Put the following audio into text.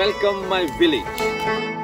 welcome my village.